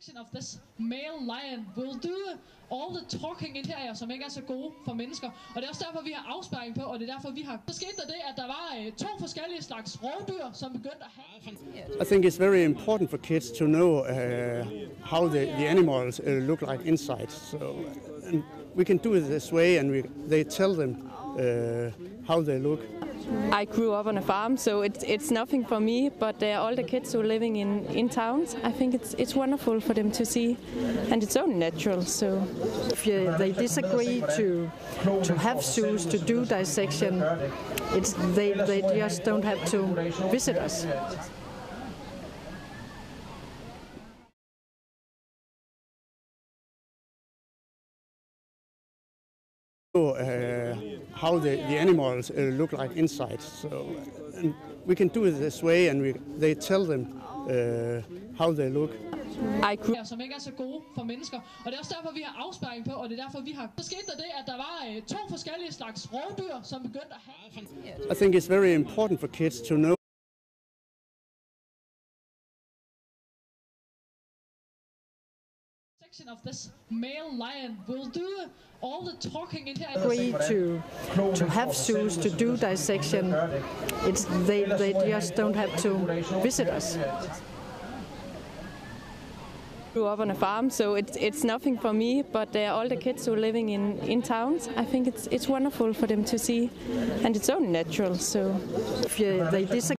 section of this male lion will do all the talking interiør, som ikke er så gode for mennesker. Og det er også derfor, vi har afspejling på, og det er derfor, vi har... Så skete der det, at der var øh, to forskellige slags rovdyr, som begyndte at have... I think it's very important for kids to know uh, how the, the animals uh, look like inside. So and we can do it this way, and we, they tell them uh, how they look. I grew up on a farm, so it's it's nothing for me. But uh, all the kids who are living in, in towns, I think it's it's wonderful for them to see, and it's only natural. So if uh, they disagree to to have zoos to do dissection, it's they they just don't have to visit us. Uh, how the, the animals uh, look like inside. So and we can do it this way, and we, they tell them uh, how they look. I her, som ikke er så gode for mennesker. Og det er også derfor, vi har afspærring på, og det er derfor, vi har... Så skete der det, at der var øh, to forskellige slags rovdyr, som begyndte at have... I think it's very important for kids to know. Section of this male lion will do all the talking interiør. Agree to to have zoos to do dissection, it's they they just don't have to visit us. grew up on a farm, so it's it's nothing for me. But uh, all the kids who are living in in towns, I think it's it's wonderful for them to see, and it's only natural. So If uh, they disagree